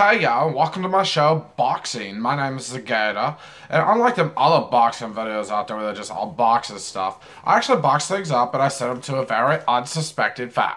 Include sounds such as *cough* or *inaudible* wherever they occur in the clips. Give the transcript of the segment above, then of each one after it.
Hey y'all, welcome to my show, Boxing. My name is the Gator, and unlike them other boxing videos out there where they're just all boxes stuff, I actually box things up and I send them to a very unsuspected fan.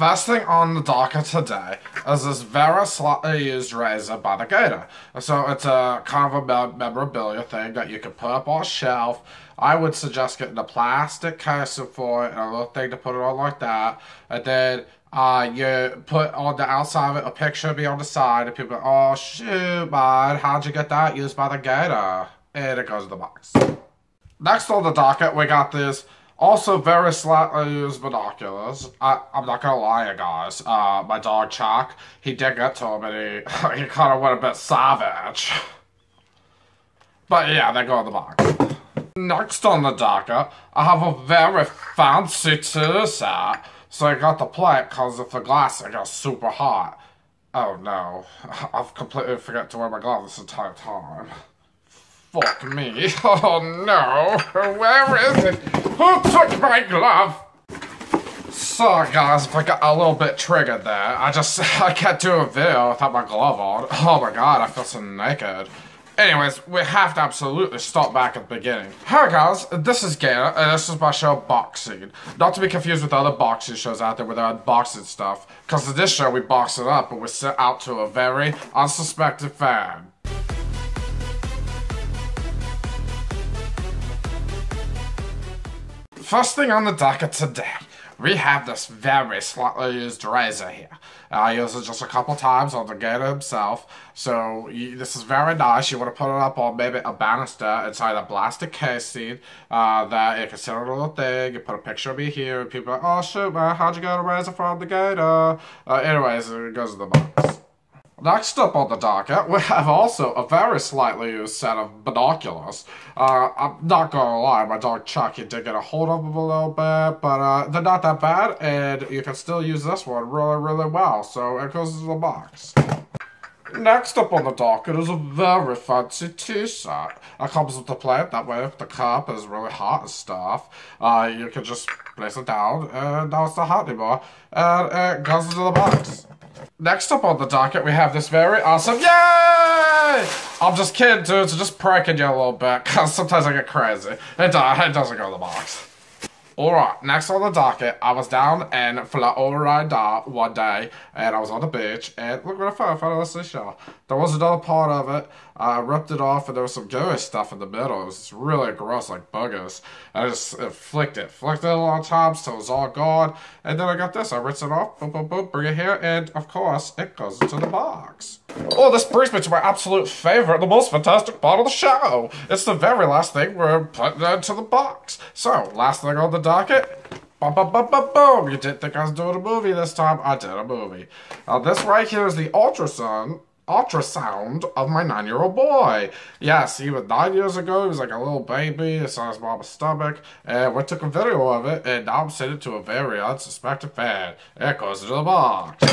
First thing on the docket today is this very slightly used razor by the Gator. So it's a kind of a memorabilia thing that you can put up on a shelf. I would suggest getting a plastic casing for it and a little thing to put it on like that. And then uh, you put on the outside of it a picture of me on the side and people go, oh shoot man, how'd you get that used by the Gator? And it goes in the box. Next on the docket we got this also, very slightly used binoculars. I, I'm not gonna lie, guys. Uh, my dog Chuck, he did get to him and he, *laughs* he kind of went a bit savage. But yeah, they go in the box. Next on the docket, I have a very fancy tea set. So I got the plate because if the glass it got super hot. Oh no, *laughs* I've completely forgot to wear my gloves this entire time. Fuck me. *laughs* Oh no. Where is it? Who took my glove? Sorry guys if I got a little bit triggered there. I just, *laughs* I can't do a video without my glove on. Oh my god, I feel so naked. Anyways, we have to absolutely start back at the beginning. Hi guys, this is Gator, and this is my show Boxing. Not to be confused with other boxing shows out there where they're unboxing stuff, because in this show we box it up and we sent out to a very unsuspected fan. First thing on the docket today, we have this very slightly used razor here. I used it just a couple times on the gator himself, so you, this is very nice. You want to put it up on maybe a banister inside a plastic casing uh, that you can sit on a little thing, you put a picture of me here, and people are like, oh shoot man, how'd you get a razor from the gator? Uh, anyways, it goes in the box. Next up on the docket, we have also a very slightly used set of binoculars. Uh, I'm not gonna lie, my dog Chuck, he did get a hold of them a little bit, but uh, they're not that bad, and you can still use this one really, really well, so it goes in the box. Next up on the docket is a very fancy set. It comes with the plate, that way if the cup is really hot and stuff, uh, you can just place it down, and now it's not hot anymore, and it goes into the box. Next up on the docket, we have this very awesome, yay! I'm just kidding, dude, so just pranking you a little bit, because sometimes I get crazy. It, uh, it doesn't go in the box. Alright, next on the docket, I was down in Florida one day, and I was on the beach, and look what I found, I found this show. There was another part of it, I ripped it off, and there was some gooey stuff in the middle. It was really gross, like buggers. I just uh, flicked it, flicked it a lot of times till it was all gone, and then I got this, I ripped it off, boom, boom, boom, bring it here, and of course, it goes into the box. Oh, this brings me to my absolute favorite, the most fantastic part of the show. It's the very last thing we're putting into the box. So, last thing on the docket. Boom, boom, boom, boom, boom. You didn't think I was doing a movie this time. I did a movie. Now, this right here is the ultrasound ultrasound of my nine-year-old boy. Yes, he was nine years ago. He was like a little baby. It's on his mama's stomach. And we took a video of it, and now I'm sending it to a very unsuspected fan. It goes into the box.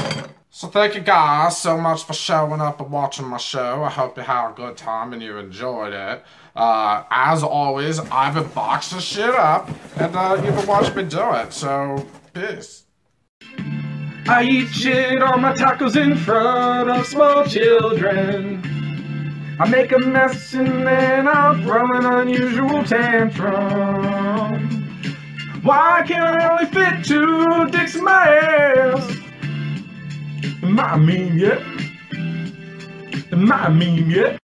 So thank you guys so much for showing up and watching my show. I hope you had a good time and you enjoyed it. Uh, as always, I've been boxing shit up, and uh, you've been watching me do it. So, peace. I eat shit on my tacos in front of small children. I make a mess and then I throw an unusual tantrum. Why can't I only fit two dicks in my ass? Am I mean yet? Am I mean yet?